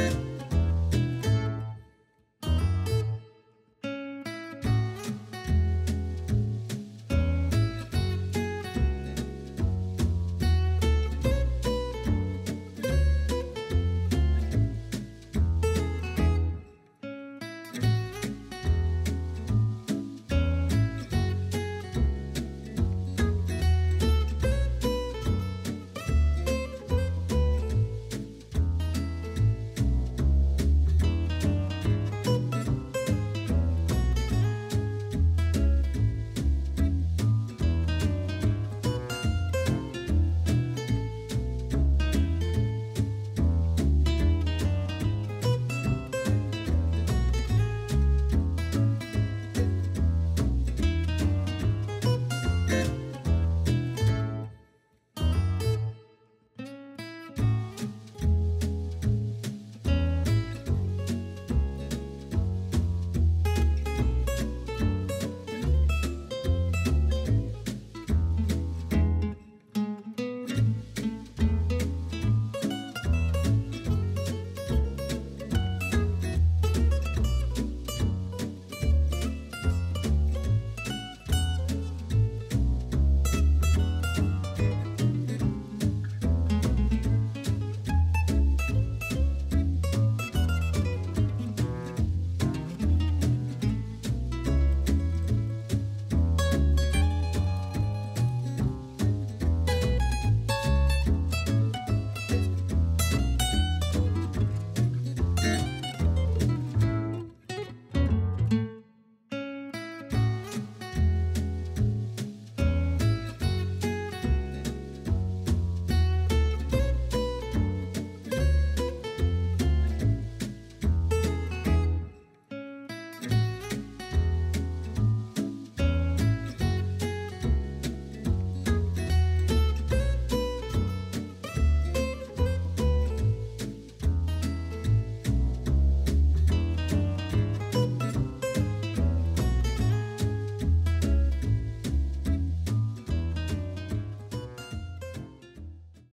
Bye.